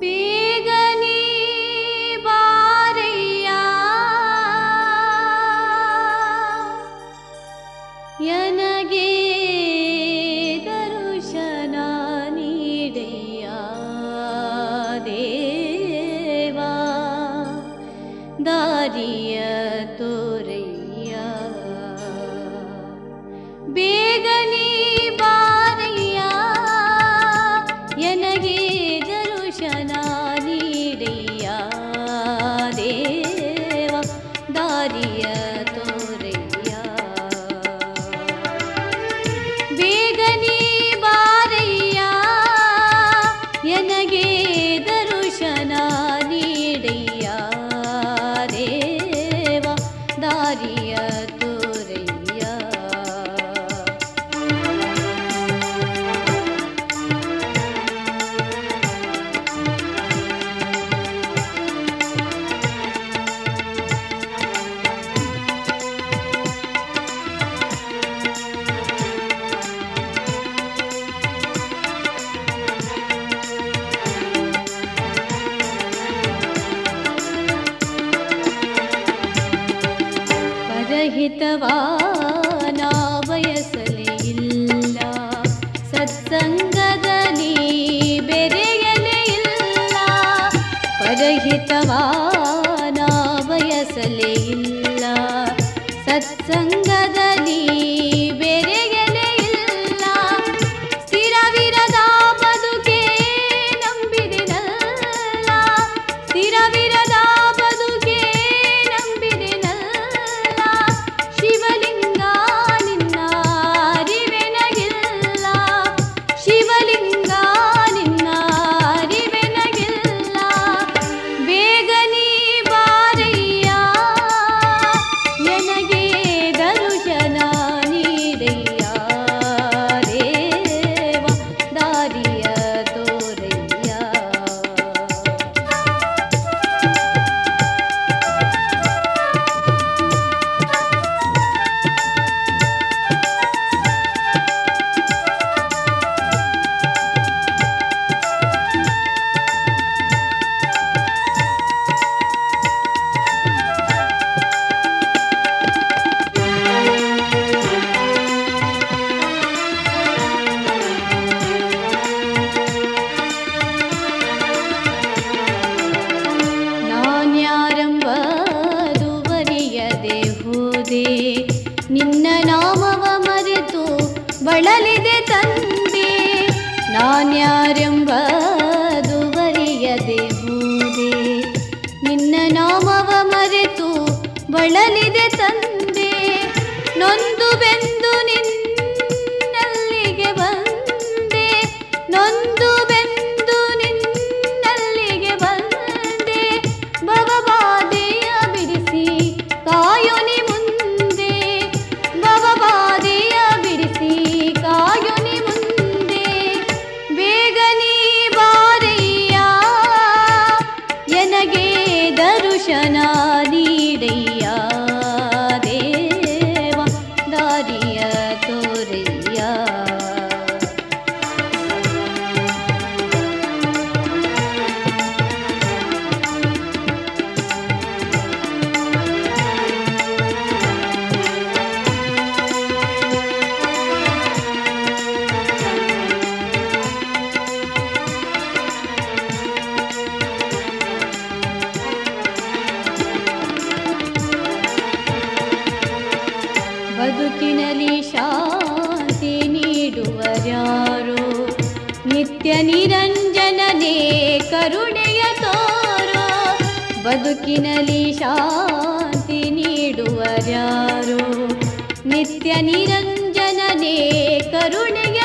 बेगीबर्यानगे दर्शनानि दयावा दार्यूर्या बेग ना ಇಲ್ಲ ಸತ್ಸಂಗದಲ್ಲಿ ಬಳಲಿದೆ ತಂದೆ ನಾನ್ಯಾರೆಂಬ ದುವರಿಯದೆ ಹೋದೆ. ನಿನ್ನ ನಾಮವ ಮರೆತು ಬಳಲಿದೆ ತಂದೆ ನೊಂದ दर्शनादीडै ಬದುಕಿನಲ್ಲಿ ಶಾಂತಿ ನೀಡುವರ್ಯಾರು ನಿತ್ಯ ನಿರಂಜನನೇ ಕರುಣೆಯ ತೋರು. ಬದುಕಿನಲ್ಲಿ ಶಾಂತಿ ನೀಡುವರ್ಯಾರು ನಿತ್ಯ ನಿರಂಜನನೇ ಕರುಣೆಯ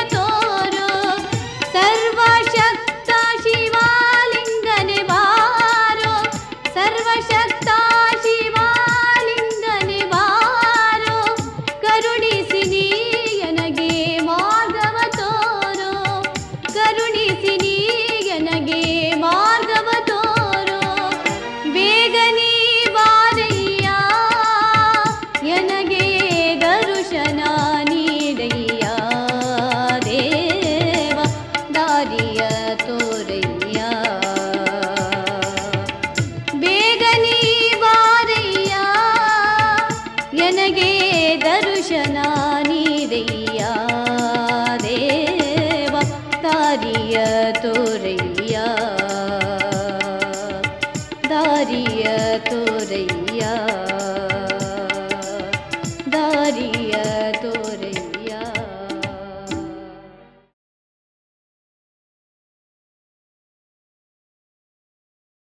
Yeah.